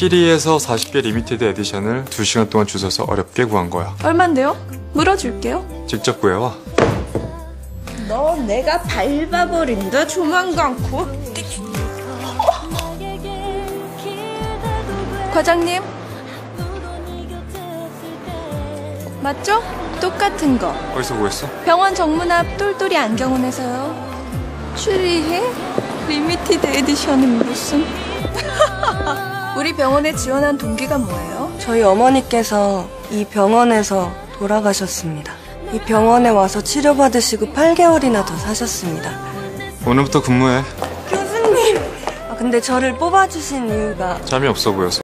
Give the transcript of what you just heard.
시리에서 40개 limited edition을 2시간 동안 주워서 어렵게 구한 거야. 얼만데요? 물어줄게요. 직접 구해와. 너 내가 밟아버린다 조만간. 과장님. 맞죠? 똑같은 거. 어디서 구했어? 병원 정문 앞 똘똘이 안경원에서요. 추리해? limited edition은 무슨? 우리 병원에 지원한 동기가 뭐예요? 저희 어머니께서 이 병원에서 돌아가셨습니다. 이 병원에 와서 치료받으시고 8개월이나 더 사셨습니다. 오늘부터 근무해. 교수님! 아, 근데 저를 뽑아주신 이유가 잠이 없어 보여서.